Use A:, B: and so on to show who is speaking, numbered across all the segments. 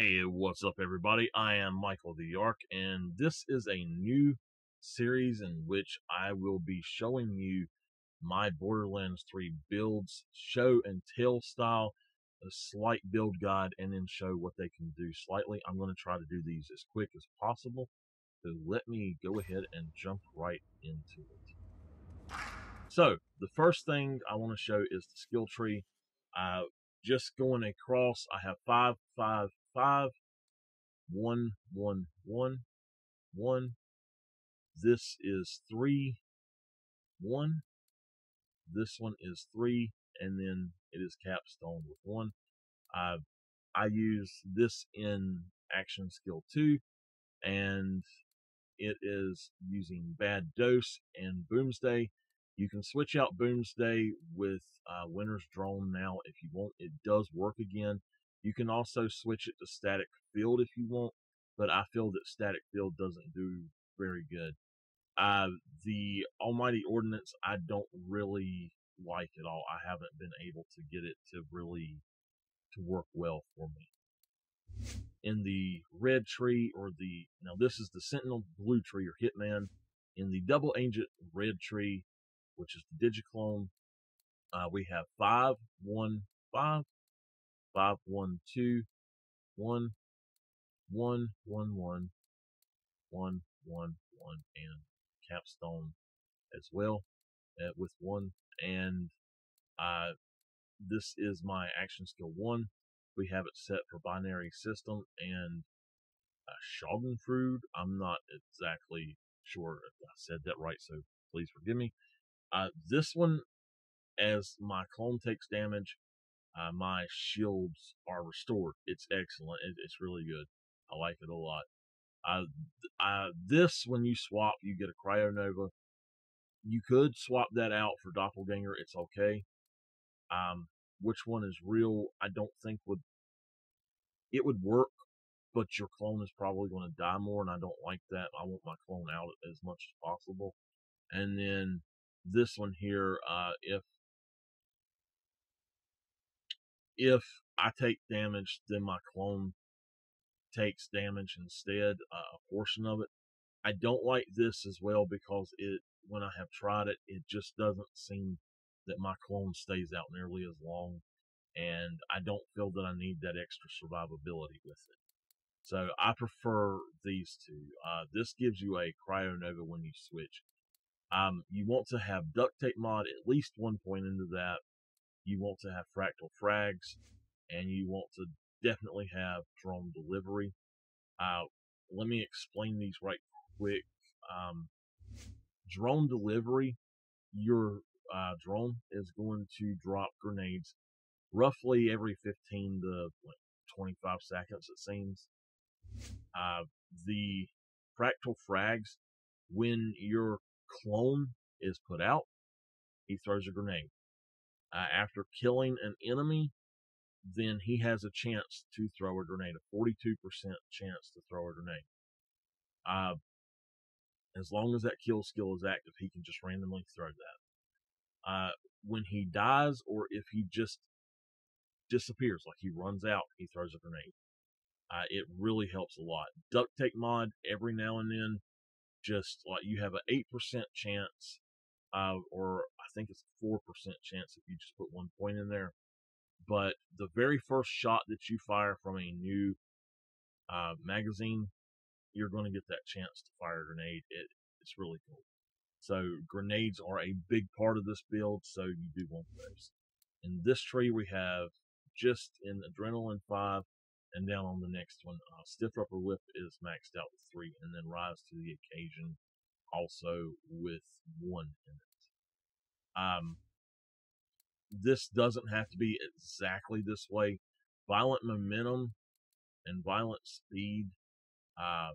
A: Hey, what's up, everybody? I am Michael the Arch, and this is a new series in which I will be showing you my Borderlands 3 builds, show and tell style, a slight build guide, and then show what they can do slightly. I'm going to try to do these as quick as possible, so let me go ahead and jump right into it. So, the first thing I want to show is the skill tree. Uh, just going across, I have five, five, five, one, one, one, one. This is three, one. This one is three, and then it is capstone with one. I I use this in action skill two, and it is using bad dose and boomsday. You can switch out boomsday with uh, drone now if you want. It does work again. You can also switch it to static field if you want, but I feel that static field doesn't do very good. Uh, the Almighty Ordinance, I don't really like at all. I haven't been able to get it to really to work well for me. In the red tree or the now this is the Sentinel blue tree or Hitman. In the double agent red tree, which is the Digiclone, uh, we have five, one, five, five one two one one one one one one one and capstone as well uh, with one and uh, this is my action skill one we have it set for binary system and uh, Schadenfreude. I'm not exactly sure if I said that right, so please forgive me. Uh, this one, as my clone takes damage, uh, my shields are restored. It's excellent. It, it's really good. I like it a lot. Uh, uh, this, when you swap, you get a Cryonova. You could swap that out for Doppelganger. It's okay. Um, which one is real? I don't think would. It would work, but your clone is probably going to die more, and I don't like that. I want my clone out as much as possible. And then this one here, uh, if if I take damage, then my clone takes damage instead, uh, a portion of it. I don't like this as well because it, when I have tried it, it just doesn't seem that my clone stays out nearly as long, and I don't feel that I need that extra survivability with it. So I prefer these two. Uh, this gives you a Cryonova when you switch. Um, you want to have duct tape mod at least one point into that you want to have fractal frags, and you want to definitely have drone delivery. Uh, let me explain these right quick. Um, drone delivery, your uh, drone is going to drop grenades roughly every 15 to 25 seconds, it seems. Uh, the fractal frags, when your clone is put out, he throws a grenade uh, after killing an enemy, then he has a chance to throw a grenade, a 42% chance to throw a grenade. Uh, as long as that kill skill is active, he can just randomly throw that. Uh, when he dies, or if he just disappears, like he runs out, he throws a grenade. Uh, it really helps a lot. Duct tape mod every now and then, just like you have an 8% chance uh, or I think it's a 4% chance if you just put one point in there. But the very first shot that you fire from a new uh, magazine, you're going to get that chance to fire a grenade. It, it's really cool. So grenades are a big part of this build, so you do want those. In this tree, we have just in Adrenaline 5, and down on the next one, uh, Stiff Upper Lip is maxed out with 3, and then Rise to the Occasion also with one in it. Um, this doesn't have to be exactly this way. Violent momentum and violent speed. Uh,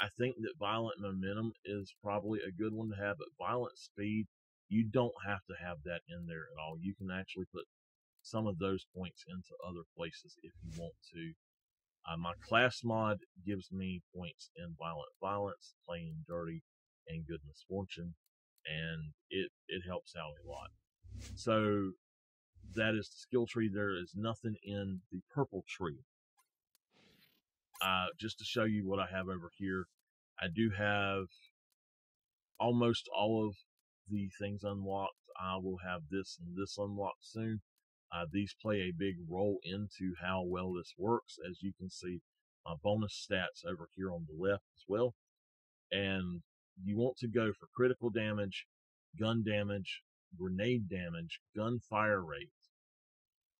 A: I think that violent momentum is probably a good one to have, but violent speed, you don't have to have that in there at all. You can actually put some of those points into other places if you want to. Uh, my class mod gives me points in violent violence, playing dirty, and good misfortune, and it it helps out a lot. So that is the skill tree. There is nothing in the purple tree. Uh, just to show you what I have over here, I do have almost all of the things unlocked. I will have this and this unlocked soon. Uh, these play a big role into how well this works. As you can see, my bonus stats over here on the left as well. And you want to go for critical damage, gun damage, grenade damage, gunfire rate,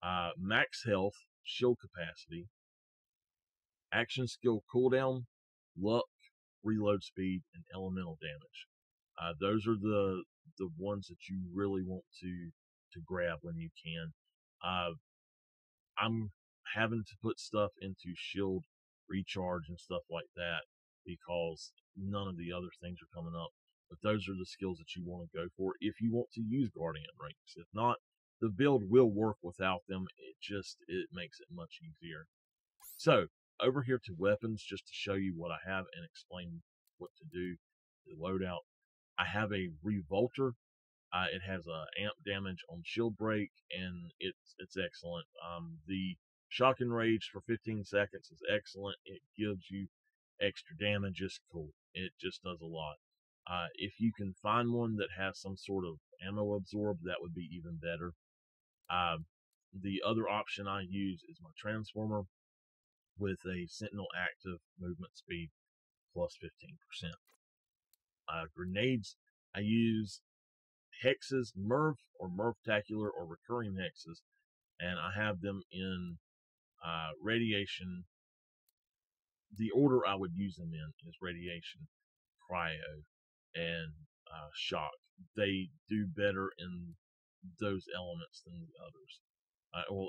A: uh, max health, shield capacity, action skill cooldown, luck, reload speed, and elemental damage. Uh, those are the the ones that you really want to to grab when you can. Uh, I'm having to put stuff into shield recharge and stuff like that because none of the other things are coming up. But those are the skills that you want to go for if you want to use guardian ranks. If not, the build will work without them. It just it makes it much easier. So over here to weapons, just to show you what I have and explain what to do. The loadout. I have a revolter. Uh, it has a amp damage on shield break, and it's it's excellent. Um, the shock and rage for 15 seconds is excellent. It gives you extra damage. It's cool. It just does a lot. Uh, if you can find one that has some sort of ammo absorb, that would be even better. Uh, the other option I use is my transformer with a sentinel active movement speed plus 15%. Uh, grenades, I use hexes, Merv or Mervtacular or recurring hexes, and I have them in uh, radiation. The order I would use them in is radiation, cryo, and uh, shock. They do better in those elements than the others. Uh, well,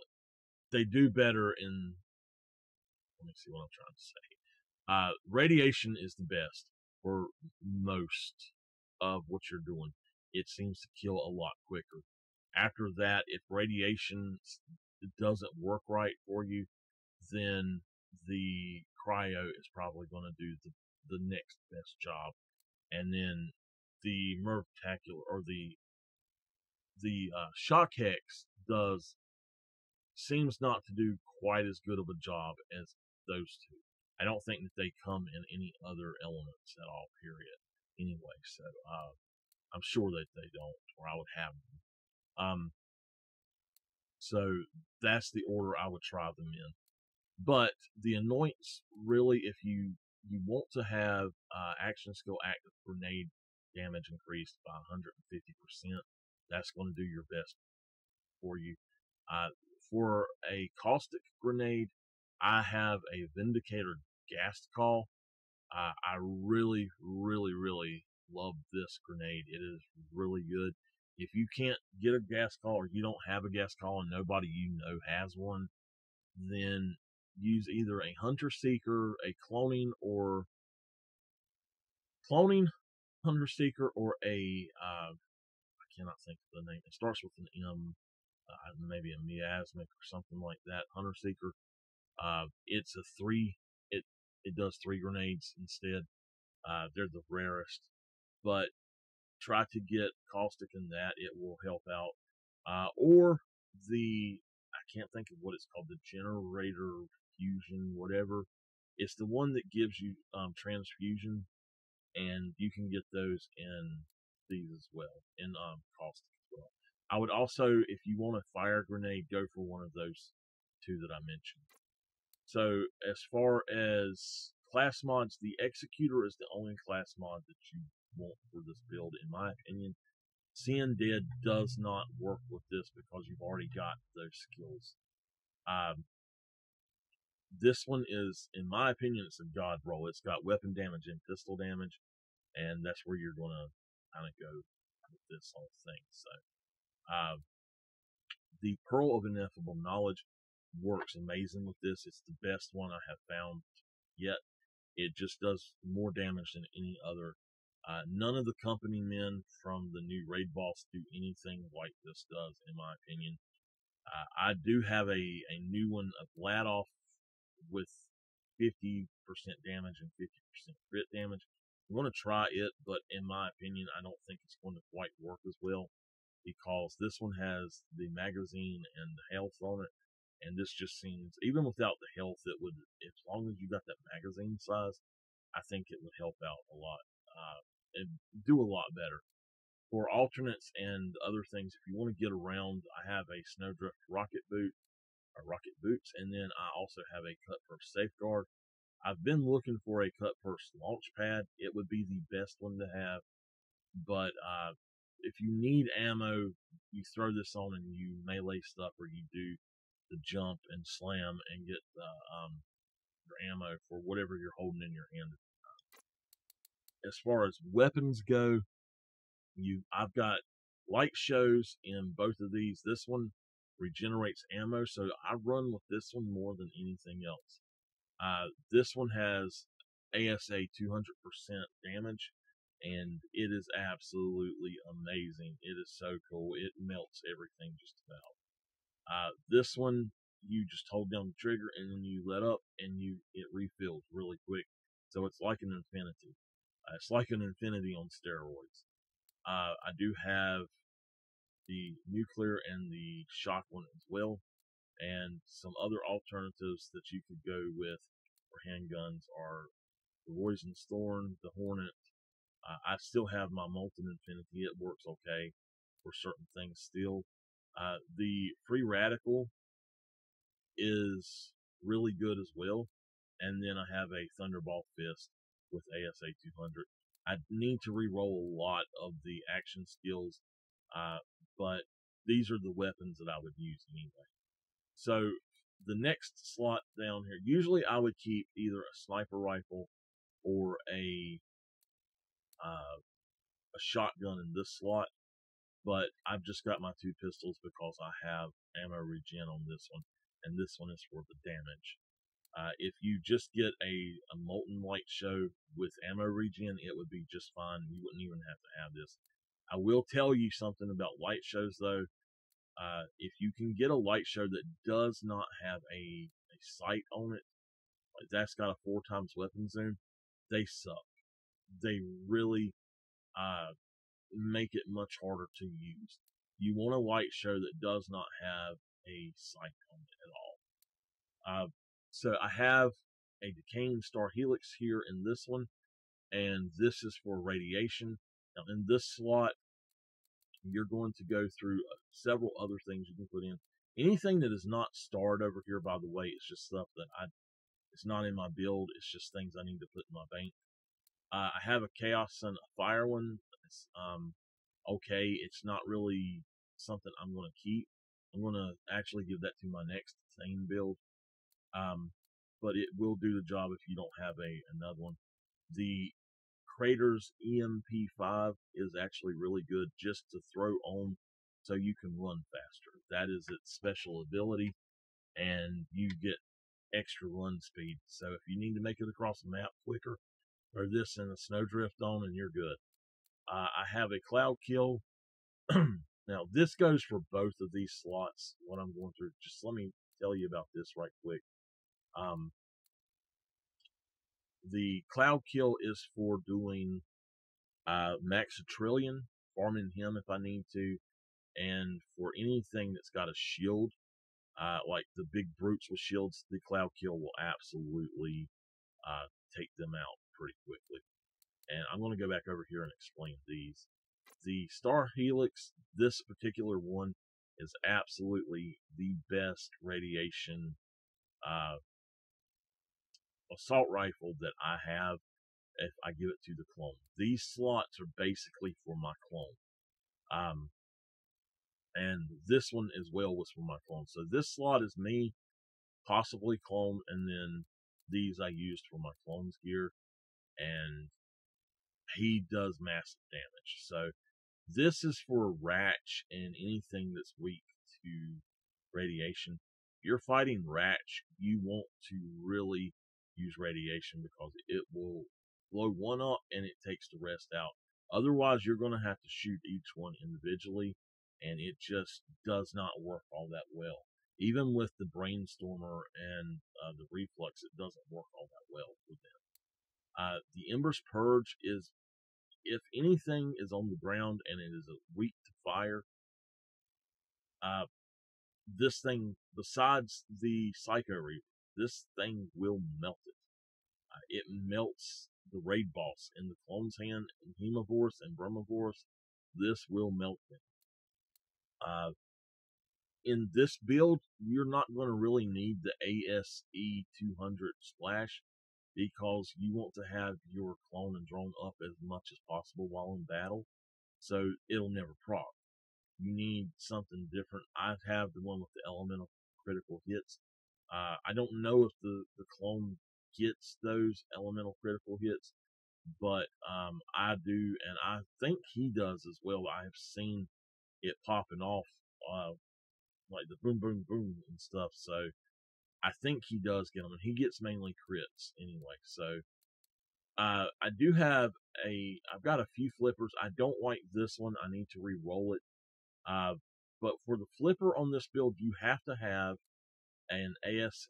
A: they do better in. Let me see what I'm trying to say. Uh, radiation is the best for most of what you're doing. It seems to kill a lot quicker. After that, if radiation doesn't work right for you, then the cryo is probably going to do the, the next best job. And then the Mervtacular or the the uh, shock hex does seems not to do quite as good of a job as those two. I don't think that they come in any other elements at all. Period. Anyway, so uh, I'm sure that they don't, or I would have them. Um, so that's the order I would try them in. But the anoints really, if you you want to have uh, action skill active grenade damage increased by 150%, that's going to do your best for you. Uh, for a caustic grenade, I have a Vindicator Ghast Call. Uh, I really, really, really love this grenade. It is really good. If you can't get a Ghast Call or you don't have a Ghast Call and nobody you know has one, then use either a hunter seeker, a cloning, or cloning hunter seeker, or a uh, I cannot think of the name. It starts with an M, uh, maybe a miasmic or something like that. Hunter seeker. Uh, it's a three. It it does three grenades instead. Uh, they're the rarest, but try to get caustic in that. It will help out. Uh, or the I can't think of what it's called, the generator fusion, whatever. It's the one that gives you um, transfusion, and you can get those in these as well, in um, caustic as well. I would also, if you want a fire grenade, go for one of those two that I mentioned. So as far as class mods, the Executor is the only class mod that you want for this build, in my opinion. Seeing Dead does not work with this because you've already got those skills. Um, this one is, in my opinion, it's a god roll. It's got weapon damage and pistol damage, and that's where you're going to kind of go with this whole thing. So, uh, the Pearl of Ineffable Knowledge works amazing with this. It's the best one I have found yet. It just does more damage than any other. Uh, none of the company men from the new raid boss do anything like this does, in my opinion. Uh, I do have a, a new one of Vladoff with 50% damage and 50% crit damage. I'm going to try it, but in my opinion, I don't think it's going to quite work as well. because this one has the magazine and the health on it. And this just seems, even without the health, it would, as long as you got that magazine size, I think it would help out a lot uh, and do a lot better. For alternates and other things, if you want to get around, I have a Snowdrift rocket boot, or rocket boots, and then I also have a Cutpurse safeguard. I've been looking for a Cutpurse launch pad. It would be the best one to have, but uh, if you need ammo, you throw this on and you melee stuff, or you do the jump and slam and get the, um, your ammo for whatever you're holding in your hand. As far as weapons go, you I've got light shows in both of these. This one regenerates ammo, so I run with this one more than anything else. Uh, this one has ASA 200% damage, and it is absolutely amazing. It is so cool. It melts everything just about. Uh, this one, you just hold down the trigger and then you let up and you it refills really quick. So it's like an infinity. Uh, it's like an infinity on steroids. Uh, I do have the nuclear and the shock one as well, and some other alternatives that you could go with for handguns are the Roisen's Thorn, the Hornet. Uh, I still have my Molten Infinity. It works okay for certain things still. Uh, the Free Radical is really good as well. And then I have a Thunderball Fist with ASA 200. I need to re-roll a lot of the action skills, uh, but these are the weapons that I would use anyway. So the next slot down here, usually I would keep either a sniper rifle or a uh, a shotgun in this slot, but I've just got my two pistols because I have ammo regen on this one, and this one is for the damage. Uh, if you just get a, a molten light show with ammo regen, it would be just fine. You wouldn't even have to have this. I will tell you something about light shows though. Uh, if you can get a light show that does not have a, a sight on it, like that's got a four times weapon zoom, they suck. They really uh, make it much harder to use. You want a light show that does not have a sight on it at all. Uh, so I have a decaying star helix here in this one, and this is for radiation. Now in this slot, you're going to go through uh, several other things you can put in. Anything that is not starred over here, by the way, is just stuff that I, it's not in my build. It's just things I need to put in my bank. Uh, I have a Chaos Sun a Fire one. It's, um, okay. It's not really something I'm going to keep. I'm going to actually give that to my next Thane build. Um, but it will do the job if you don't have a another one. The Crader's EMP5 is actually really good just to throw on so you can run faster. That is its special ability, and you get extra run speed. So if you need to make it across the map quicker, throw this in a snowdrift on and you're good. Uh, I have a cloud kill. now this goes for both of these slots. What I'm going through, just let me tell you about this right quick. Um, the cloud kill is for doing uh, Maxitrillion, farming him if I need to, and for anything that's got a shield, uh, like the big brutes with shields, the cloud kill will absolutely uh, take them out pretty quickly. And I'm going to go back over here and explain these. The Star Helix, this particular one, is absolutely the best radiation uh, assault rifle that I have if I give it to the clone. These slots are basically for my clone. Um, and this one as well was for my clone. So this slot is me, possibly clone, and then these I used for my clone's gear, and he does massive damage. So this is for Ratch and anything that's weak to radiation. If you're fighting Ratch, you want to really use radiation because it will blow one up and it takes the rest out. Otherwise, you're going to have to shoot each one individually, and it just does not work all that well. Even with the brainstormer and uh, the reflux, it doesn't work all that well with them. Uh, the Embers Purge is, if anything is on the ground and it is weak to fire, Uh, this thing, besides the Psycho Reaver, this thing will melt it. Uh, it melts the raid boss in the clone's hand, in Hemovorous and Vermivorous. This will melt them. Uh, in this build, you're not going to really need the ASE 200 splash because you want to have your clone and drone up as much as possible while in battle. So it'll never proc. You need something different. I have the one with the elemental critical hits. Uh, I don't know if the, the clone gets those elemental critical hits, but um, I do, and I think he does as well. I have seen it popping off, uh, like the boom, boom, boom and stuff. So I think he does get them, and he gets mainly crits anyway. So uh, I do have a, I've got a few flippers. I don't like this one. I need to re-roll it. Uh, but for the flipper on this build, you have to have an ASE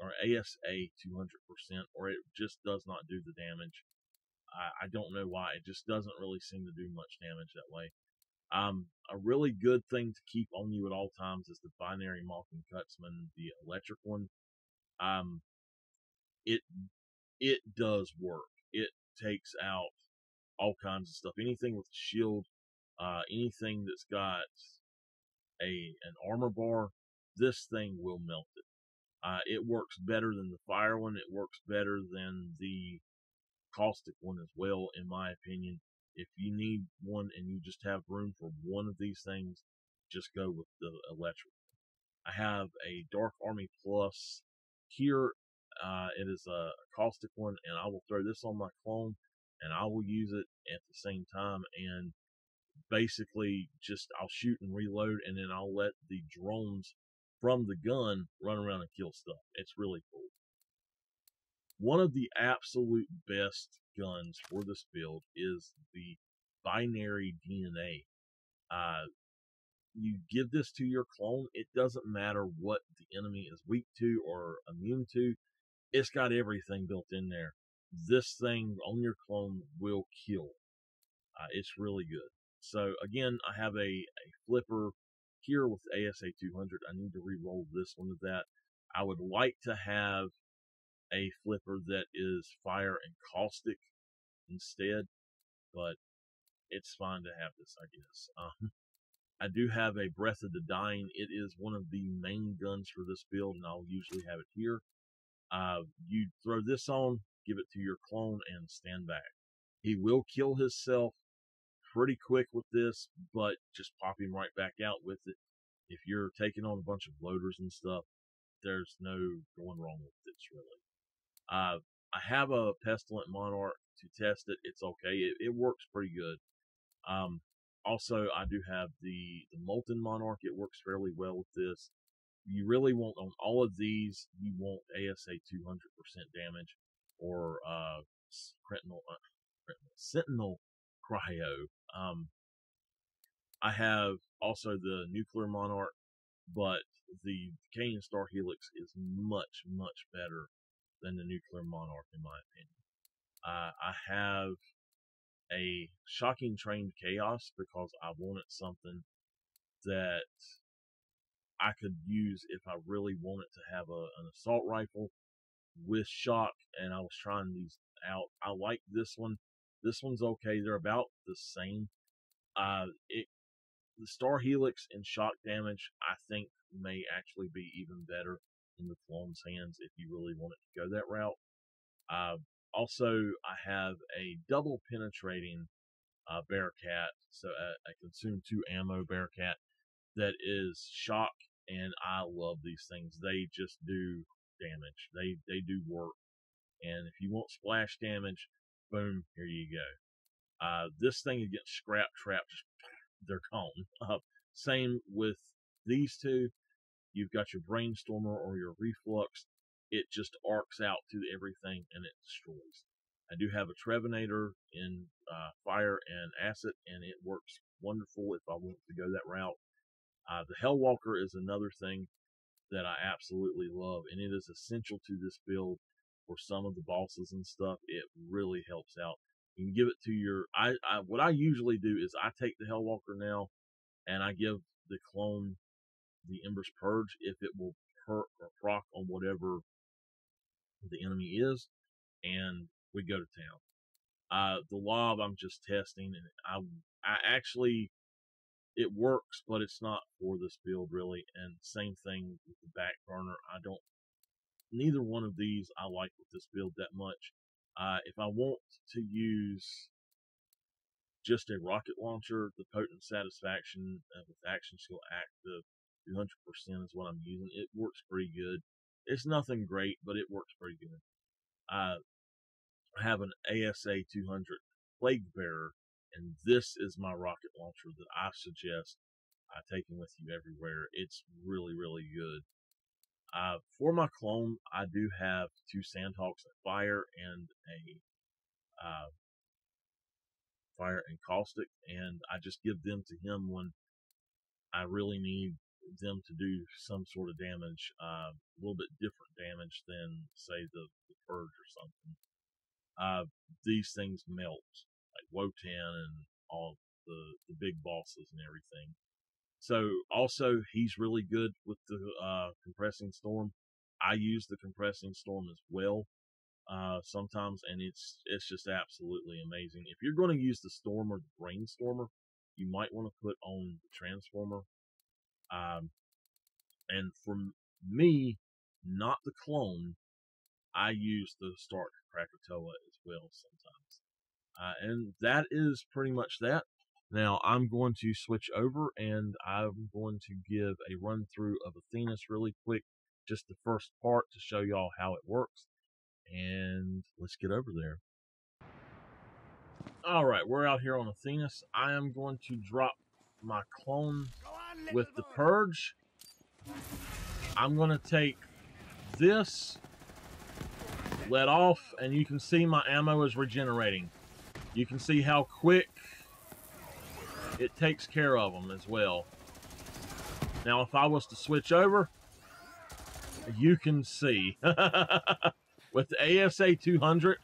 A: or ASA 200%, or it just does not do the damage. I, I don't know why. It just doesn't really seem to do much damage that way. Um, a really good thing to keep on you at all times is the binary Malkin Cutsman, the electric one. Um, it it does work. It takes out all kinds of stuff. Anything with shield, uh, anything that's got a an armor bar, this thing will melt it. Uh, it works better than the fire one. It works better than the caustic one as well, in my opinion. If you need one and you just have room for one of these things, just go with the electric. I have a Dark Army Plus here. Uh, it is a caustic one, and I will throw this on my clone, and I will use it at the same time. And basically, just I'll shoot and reload, and then I'll let the drones from the gun run around and kill stuff. It's really cool. One of the absolute best guns for this build is the binary DNA. Uh, you give this to your clone, it doesn't matter what the enemy is weak to or immune to, it's got everything built in there. This thing on your clone will kill. Uh, it's really good. So again, I have a, a flipper here with ASA 200. I need to re-roll this one to that. I would like to have a flipper that is fire and caustic instead, but it's fine to have this, I guess. Um, I do have a Breath of the Dying. It is one of the main guns for this build, and I'll usually have it here. Uh, you throw this on, give it to your clone, and stand back. He will kill himself pretty quick with this, but just pop him right back out with it. If you're taking on a bunch of loaders and stuff, there's no going wrong with this really. Uh, I have a Pestilent Monarch to test it. It's okay. It, it works pretty good. Um, also, I do have the, the Molten Monarch. It works fairly well with this. You really want on all of these, you want ASA 200% damage or uh, Sentinel, uh, Sentinel Cryo. Um, I have also the Nuclear Monarch, but the Decaying Star Helix is much, much better than the Nuclear Monarch, in my opinion. Uh, I have a Shocking Trained Chaos because I wanted something that I could use if I really wanted to have a, an assault rifle with shock, and I was trying these out. I like this one. This one's okay. They're about the same. Uh, it the Star Helix and shock damage, I think, may actually be even better in the clone's hands if you really wanted to go that route. Uh, also, I have a double penetrating uh, Bearcat, so I, I consume two ammo Bearcat that is shock, and I love these things. They just do damage. They they do work, and if you want splash damage, boom, here you go. Uh, this thing against scrap traps, they're gone. Uh, same with these two. You've got your brainstormer or your reflux. It just arcs out to everything and it destroys. I do have a Trevonator in uh, fire and acid, and it works wonderful if I want to go that route. Uh, the Hellwalker is another thing that I absolutely love, and it is essential to this build for some of the bosses and stuff. It really helps out. You can give it to your. I, I what I usually do is I take the Hellwalker now, and I give the clone the Ember's Purge if it will per- or proc on whatever the enemy is, and we go to town. Uh, the lob I'm just testing, and I I actually it works, but it's not for this build really. And same thing with the back burner. I don't neither one of these I like with this build that much. Uh, if I want to use just a rocket launcher, the potent satisfaction uh, with action skill active, 200% is what I'm using. It works pretty good. It's nothing great, but it works pretty good. Uh, I have an ASA 200 Plague Bearer, and this is my rocket launcher that I suggest uh, taking with you everywhere. It's really, really good. Uh, for my clone, I do have two Sandhawks Fire and a uh, Fire and Caustic, and I just give them to him when I really need them to do some sort of damage, uh, a little bit different damage than, say, the, the Purge or something. Uh, these things melt, like Wotan and all the, the big bosses and everything. So also he's really good with the uh, compressing storm. I use the compressing storm as well uh, sometimes, and it's it's just absolutely amazing. If you're going to use the storm or the brainstormer, you might want to put on the transformer. Um, and for me, not the clone, I use the Stark Krakatoa as well sometimes. Uh, and that is pretty much that. Now I'm going to switch over and I'm going to give a run through of Athenas really quick, just the first part to show y'all how it works. And let's get over there. All right, we're out here on Athenas. I am going to drop my clone on, with the Purge. I'm going to take this, let off, and you can see my ammo is regenerating. You can see how quick it takes care of them as well. Now, if I was to switch over, you can see with the ASA 200,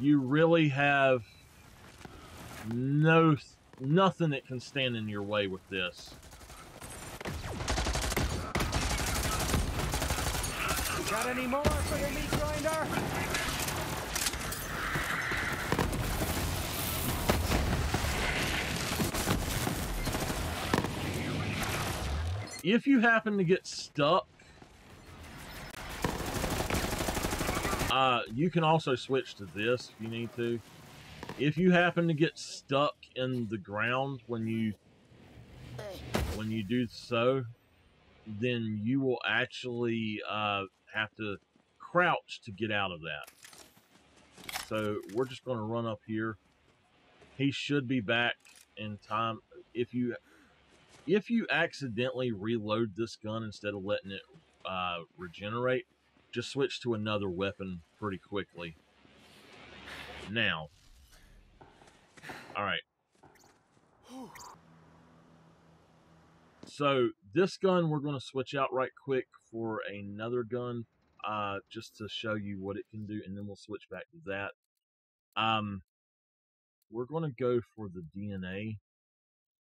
A: you really have no nothing that can stand in your way with this.
B: Got any more for the meat grinder?
A: If you happen to get stuck, uh, you can also switch to this if you need to. If you happen to get stuck in the ground when you when you do so, then you will actually uh, have to crouch to get out of that. So we're just going to run up here. He should be back in time. If you if you accidentally reload this gun instead of letting it uh, regenerate, just switch to another weapon pretty quickly. Now, alright. So, this gun we're going to switch out right quick for another gun, uh, just to show you what it can do, and then we'll switch back to that. Um, we're going to go for the DNA,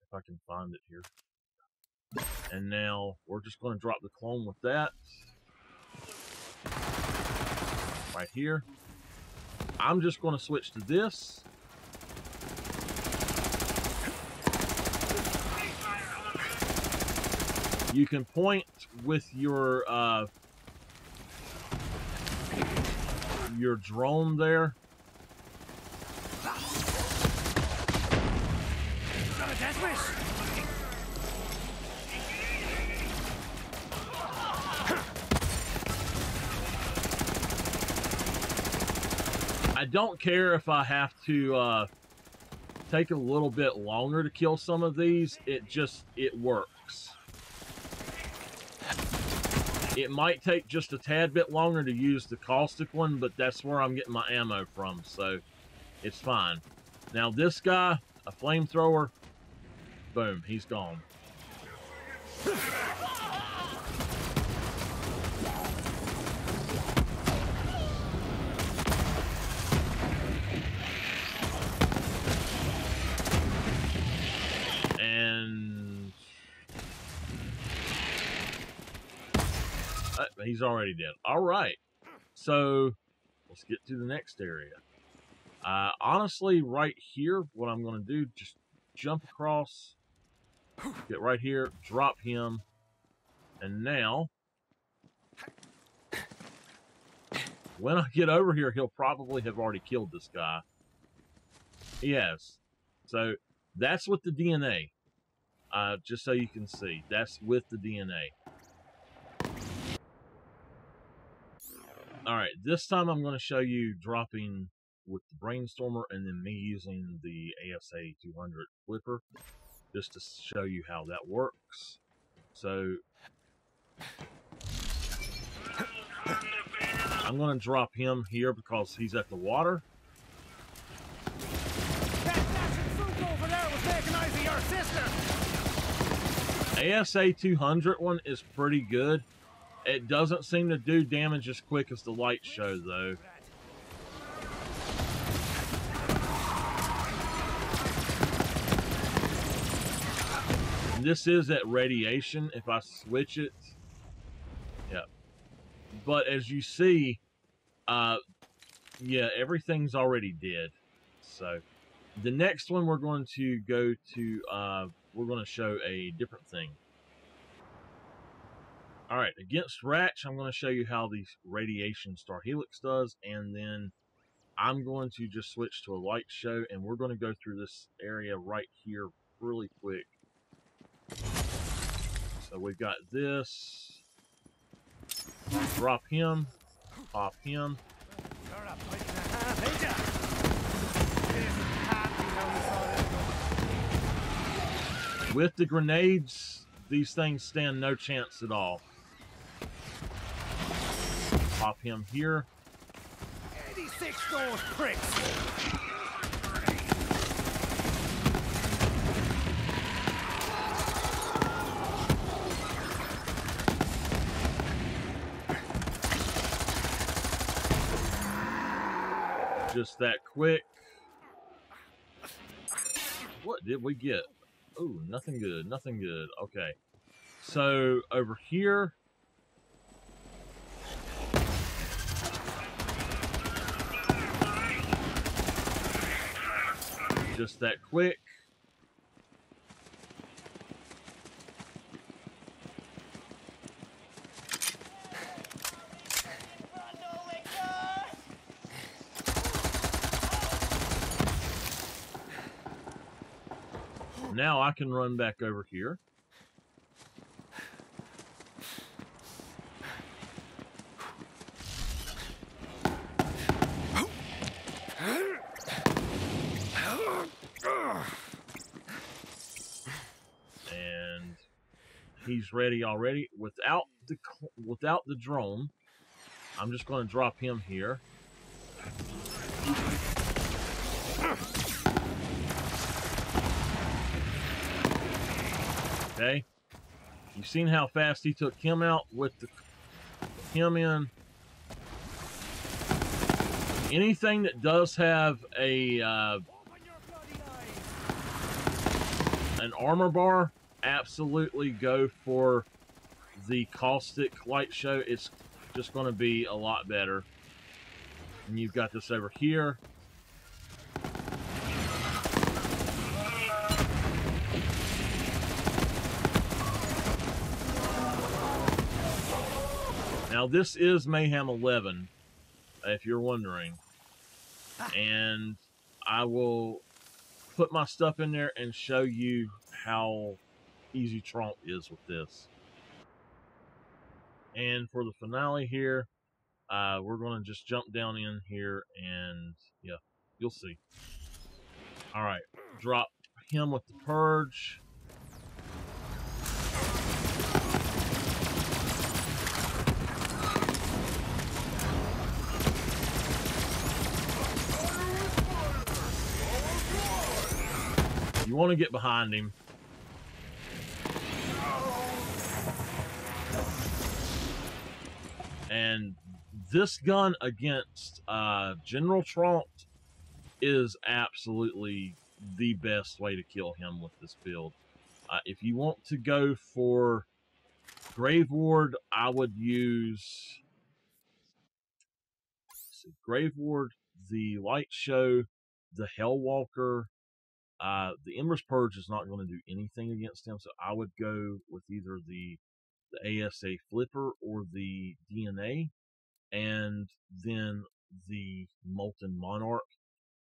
A: if I can find it here. And now we're just going to drop the clone with that. Right here. I'm just going to switch to this. You can point with your uh, your drone there. Don't care if I have to uh, take a little bit longer to kill some of these. It just, it works. It might take just a tad bit longer to use the caustic one, but that's where I'm getting my ammo from, so it's fine. Now this guy, a flamethrower, boom, he's gone. He's already dead. All right. So let's get to the next area. Uh, honestly, right here, what I'm going to do, just jump across, get right here, drop him, and now, when I get over here, he'll probably have already killed this guy. Has. So that's with the DNA. Uh, just so you can see, that's with the DNA. All right, this time I'm going to show you dropping with the Brainstormer and then me using the ASA 200 flipper just to show you how that works. So I'm going to drop him here because he's at the water. ASA 200 one is pretty good. It doesn't seem to do damage as quick as the light show, though. this is at radiation. If I switch it, yeah. But as you see, uh, yeah, everything's already dead. So the next one we're going to go to, uh, we're going to show a different thing. All right, against Ratch, I'm going to show you how the radiation star helix does, and then I'm going to just switch to a light show, and we're going to go through this area right here really quick. So we've got this. Drop him. Pop him. With the grenades, these things stand no chance at all. Pop him here. 86 those pricks! just that quick. What did we get? Oh, nothing good, nothing good. Okay. So, over here... Just that quick. Now I can run back over here. And he's ready already without the without the drone. I'm just going to drop him here. Okay. You've seen how fast he took him out with the him in. Anything that does have a uh, an armor bar, absolutely go for the caustic light show. It's just going to be a lot better. And you've got this over here. Now, this is Mayhem 11, if you're wondering. And I will put my stuff in there and show you how easy Trump is with this. And for the finale here, uh, we're going to just jump down in here and, yeah, you'll see. All right, drop him with the purge. You want to get behind him. And this gun against uh, General Traunt is absolutely the best way to kill him with this build. Uh, if you want to go for Graveward, I would use Graveward, the Light Show, the Hellwalker. Uh, the Embers Purge is not going to do anything against him, so I would go with either the the ASA Flipper or the DNA, and then the Molten Monarch,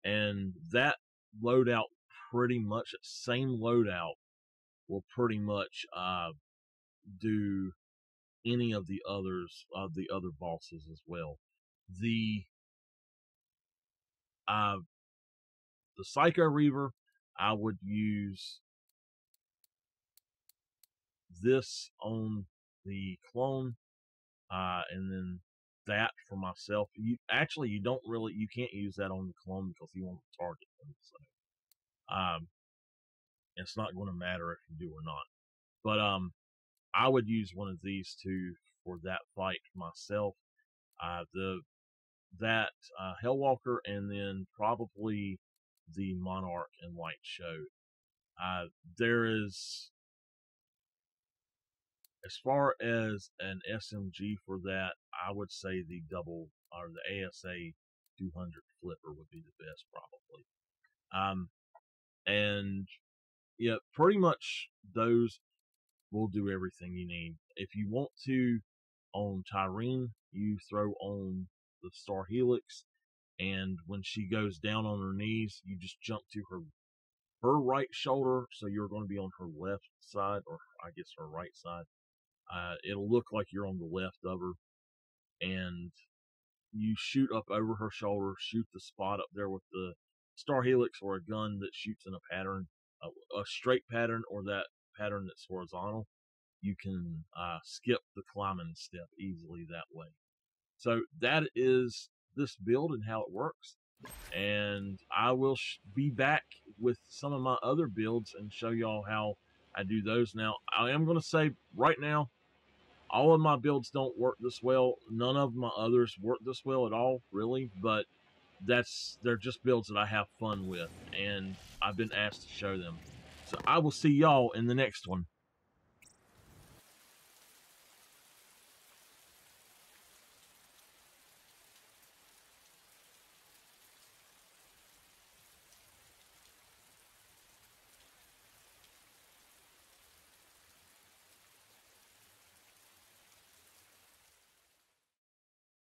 A: and that loadout pretty much same loadout will pretty much uh, do any of the others of the other bosses as well. The uh, the Psychoreaver, I would use this on the clone, uh, and then that for myself. You actually you don't really you can't use that on the clone because you won't target them. So, um, it's not going to matter if you do or not. But um, I would use one of these two for that fight myself. Uh, the that uh, Hellwalker and then probably the Monarch and Light Show. Uh, there is, as far as an SMG for that, I would say the double or the ASA 200 flipper would be the best probably. Um, and yeah, pretty much those will do everything you need. If you want to on Tyreen, you throw on the Star Helix, and when she goes down on her knees, you just jump to her her right shoulder, so you're going to be on her left side, or I guess her right side. Uh, it'll look like you're on the left of her, and you shoot up over her shoulder, shoot the spot up there with the Star Helix or a gun that shoots in a pattern, a, a straight pattern or that pattern that's horizontal. You can uh, skip the climbing step easily that way. So that is this build and how it works. And I will be back with some of my other builds and show y'all how I do those. Now, I am going to say right now, all of my builds don't work this well. None of my others work this well at all, really. But that's they're just builds that I have fun with, and I've been asked to show them. So I will see y'all in the next one.